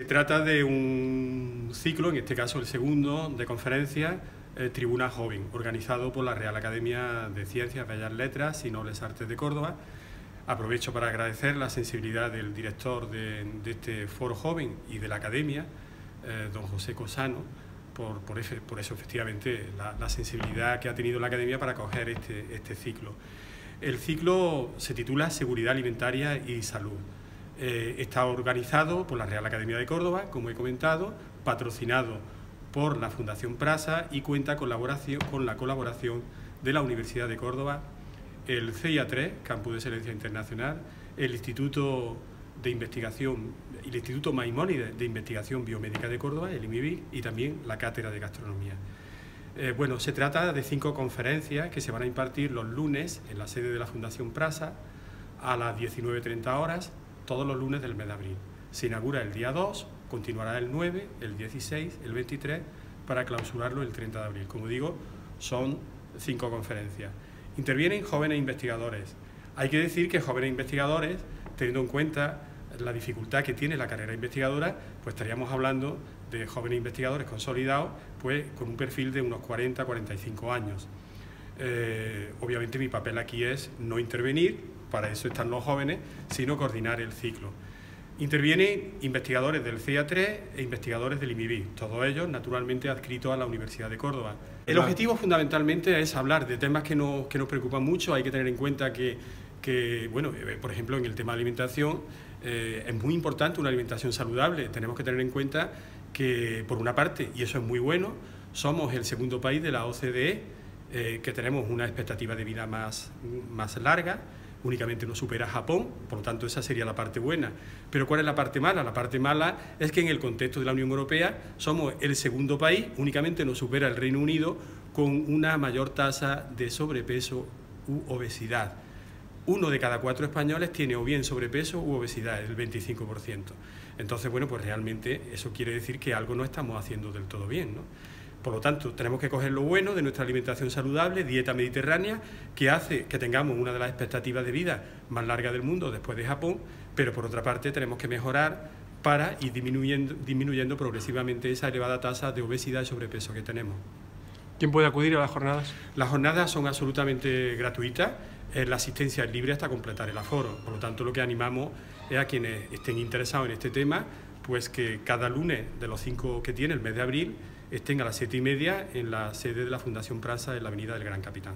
Se trata de un ciclo, en este caso el segundo, de conferencias eh, Tribuna Joven, organizado por la Real Academia de Ciencias, Bellas Letras y Nobles Artes de Córdoba. Aprovecho para agradecer la sensibilidad del director de, este foro joven y de la Academia, eh, don José Cosano, por, eso efectivamente la, sensibilidad que ha tenido la Academia para acoger este, este ciclo. El ciclo se titula Seguridad Alimentaria y Salud. Eh, está organizado por la Real Academia de Córdoba, como he comentado, patrocinado por la Fundación Prasa y cuenta con la colaboración de la Universidad de Córdoba, el CIA3, Campus de Excelencia Internacional, el Instituto de Investigación, el Instituto Maimónides de Investigación Biomédica de Córdoba, el IMIBI, y también la Cátedra de Gastronomía. Eh, bueno, se trata de cinco conferencias que se van a impartir los lunes en la sede de la Fundación Prasa a las 19.30 horas todos los lunes del mes de abril. Se inaugura el día 2, continuará el 9, el 16, el 23, para clausurarlo el 30 de abril. Como digo, son cinco conferencias. Intervienen jóvenes investigadores. Hay que decir que jóvenes investigadores, teniendo en cuenta la dificultad que tiene la carrera investigadora, pues estaríamos hablando de jóvenes investigadores consolidados, pues con un perfil de unos 40, 45 años. Eh, obviamente mi papel aquí es no intervenir, para eso están los jóvenes, sino coordinar el ciclo. Intervienen investigadores del CIA3 e investigadores del IMIBI, todos ellos naturalmente adscritos a la Universidad de Córdoba. El objetivo fundamentalmente es hablar de temas que nos, que nos preocupan mucho, hay que tener en cuenta que, que bueno, eh, por ejemplo, en el tema de alimentación eh, es muy importante una alimentación saludable, tenemos que tener en cuenta que, por una parte, y eso es muy bueno, somos el segundo país de la OCDE eh, que tenemos una expectativa de vida más, más larga, únicamente nos supera Japón, por lo tanto esa sería la parte buena. Pero ¿cuál es la parte mala? La parte mala es que en el contexto de la Unión Europea somos el segundo país, únicamente nos supera el Reino Unido con una mayor tasa de sobrepeso u obesidad. Uno de cada cuatro españoles tiene o bien sobrepeso u obesidad, el 25%. Entonces, bueno, pues realmente eso quiere decir que algo no estamos haciendo del todo bien, ¿no? Por lo tanto, tenemos que coger lo bueno de nuestra alimentación saludable, dieta mediterránea, que hace que tengamos una de las expectativas de vida más largas del mundo después de Japón, pero por otra parte tenemos que mejorar para ir disminuyendo, disminuyendo progresivamente esa elevada tasa de obesidad y sobrepeso que tenemos. ¿Quién puede acudir a las jornadas? Las jornadas son absolutamente gratuitas, eh, la asistencia es libre hasta completar el aforo. Por lo tanto, lo que animamos es a quienes estén interesados en este tema, pues que cada lunes de los cinco que tiene el mes de abril estén a las siete y media en la sede de la Fundación Prasa en la Avenida del Gran Capitán.